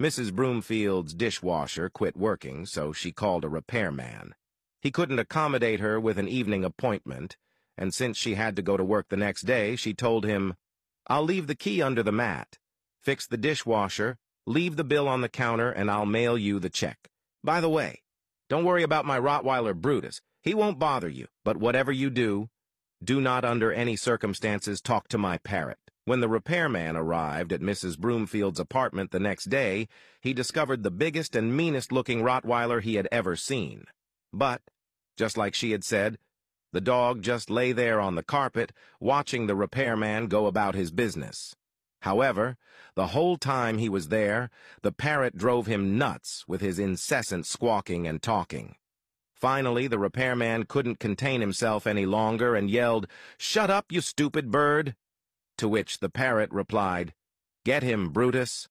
Mrs. Broomfield's dishwasher quit working, so she called a repairman. He couldn't accommodate her with an evening appointment, and since she had to go to work the next day, she told him, I'll leave the key under the mat. Fix the dishwasher, leave the bill on the counter, and I'll mail you the check. By the way, don't worry about my Rottweiler Brutus. He won't bother you, but whatever you do, do not under any circumstances talk to my parrot. When the repairman arrived at Mrs. Broomfield's apartment the next day, he discovered the biggest and meanest-looking Rottweiler he had ever seen. But, just like she had said, the dog just lay there on the carpet, watching the repairman go about his business. However, the whole time he was there, the parrot drove him nuts with his incessant squawking and talking. Finally, the repairman couldn't contain himself any longer and yelled, Shut up, you stupid bird! To which the parrot replied, Get him, Brutus.